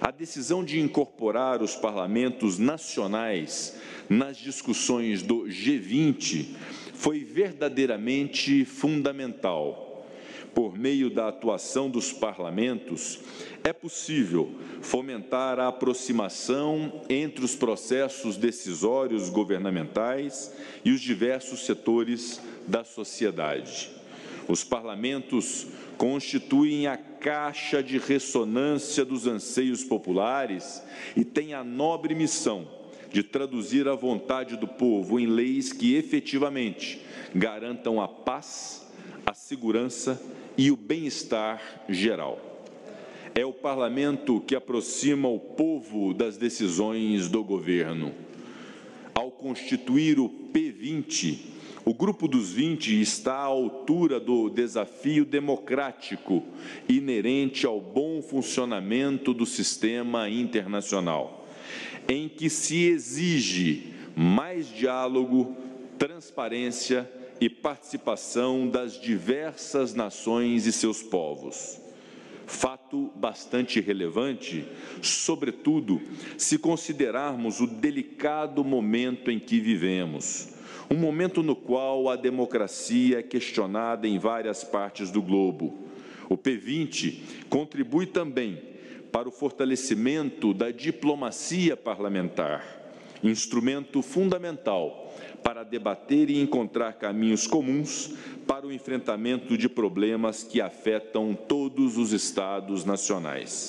A decisão de incorporar os parlamentos nacionais nas discussões do G20 foi verdadeiramente fundamental. Por meio da atuação dos parlamentos, é possível fomentar a aproximação entre os processos decisórios governamentais e os diversos setores da sociedade. Os parlamentos constituem a caixa de ressonância dos anseios populares e têm a nobre missão de traduzir a vontade do povo em leis que efetivamente garantam a paz, a segurança e o bem-estar geral. É o parlamento que aproxima o povo das decisões do governo. Ao constituir o P20, o Grupo dos 20 está à altura do desafio democrático inerente ao bom funcionamento do sistema internacional, em que se exige mais diálogo, transparência e participação das diversas nações e seus povos. Bastante relevante, sobretudo se considerarmos o delicado momento em que vivemos, um momento no qual a democracia é questionada em várias partes do globo. O P20 contribui também para o fortalecimento da diplomacia parlamentar, instrumento fundamental para debater e encontrar caminhos comuns para o enfrentamento de problemas que afetam todos os Estados nacionais.